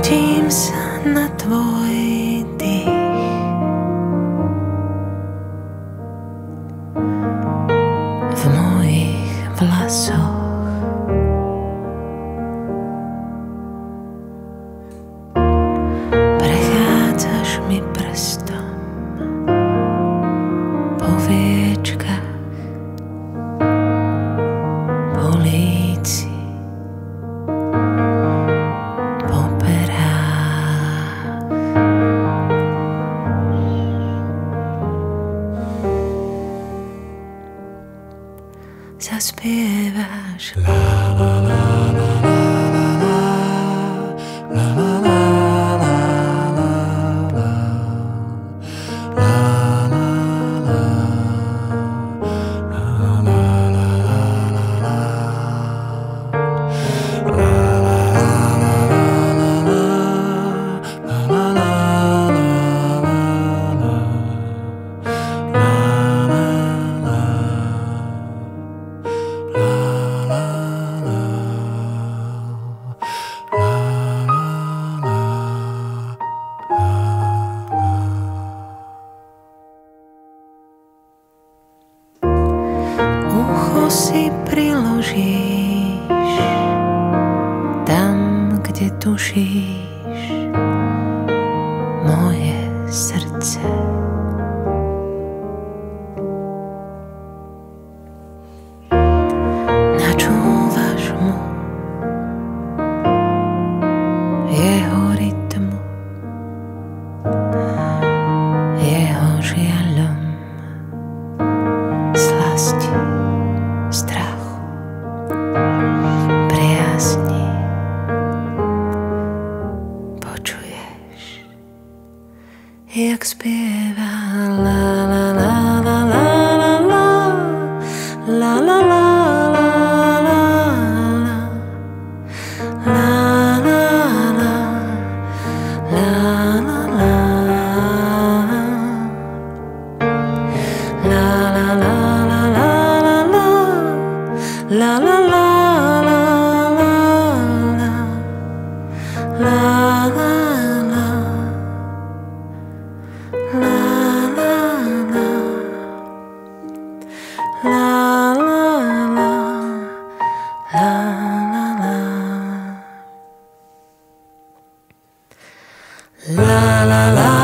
Будимся на твой дых В моих волосах zaspievaš. La, la, la, la, la. ucho si priložíš tam, kde tušíš moje srdce. 别怕，啦啦啦啦啦啦啦，啦啦啦啦啦啦啦，啦啦啦，啦啦啦，啦啦啦啦啦啦啦，啦啦。啦啦啦啦啦啦。啦啦啦。